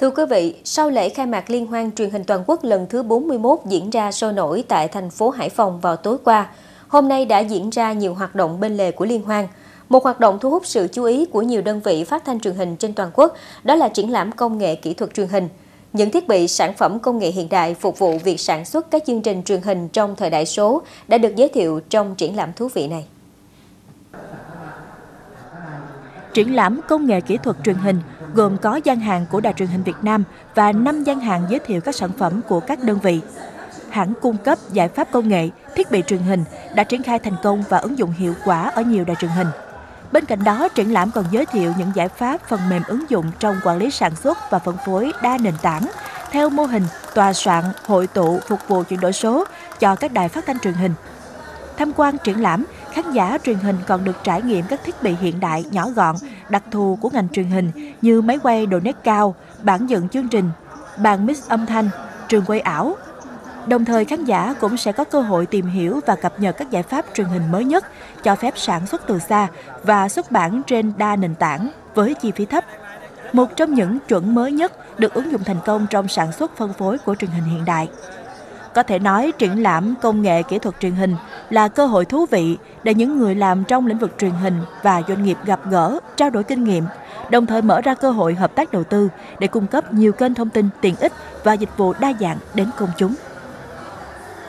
Thưa quý vị, sau lễ khai mạc Liên hoan truyền hình toàn quốc lần thứ 41 diễn ra sôi nổi tại thành phố Hải Phòng vào tối qua, hôm nay đã diễn ra nhiều hoạt động bên lề của Liên hoan. Một hoạt động thu hút sự chú ý của nhiều đơn vị phát thanh truyền hình trên toàn quốc, đó là triển lãm công nghệ kỹ thuật truyền hình. Những thiết bị sản phẩm công nghệ hiện đại phục vụ việc sản xuất các chương trình truyền hình trong thời đại số đã được giới thiệu trong triển lãm thú vị này. Triển lãm công nghệ kỹ thuật truyền hình gồm có gian hàng của Đài truyền hình Việt Nam và 5 gian hàng giới thiệu các sản phẩm của các đơn vị. Hãng cung cấp giải pháp công nghệ, thiết bị truyền hình đã triển khai thành công và ứng dụng hiệu quả ở nhiều đài truyền hình. Bên cạnh đó, triển lãm còn giới thiệu những giải pháp phần mềm ứng dụng trong quản lý sản xuất và phân phối đa nền tảng theo mô hình tòa soạn, hội tụ phục vụ chuyển đổi số cho các đài phát thanh truyền hình. Tham quan triển lãm, khán giả truyền hình còn được trải nghiệm các thiết bị hiện đại nhỏ gọn, đặc thù của ngành truyền hình như máy quay độ nét cao, bản dựng chương trình, bàn mix âm thanh, trường quay ảo. Đồng thời khán giả cũng sẽ có cơ hội tìm hiểu và cập nhật các giải pháp truyền hình mới nhất, cho phép sản xuất từ xa và xuất bản trên đa nền tảng với chi phí thấp. Một trong những chuẩn mới nhất được ứng dụng thành công trong sản xuất phân phối của truyền hình hiện đại. Có thể nói triển lãm công nghệ kỹ thuật truyền hình là cơ hội thú vị để những người làm trong lĩnh vực truyền hình và doanh nghiệp gặp gỡ, trao đổi kinh nghiệm, đồng thời mở ra cơ hội hợp tác đầu tư để cung cấp nhiều kênh thông tin tiện ích và dịch vụ đa dạng đến công chúng.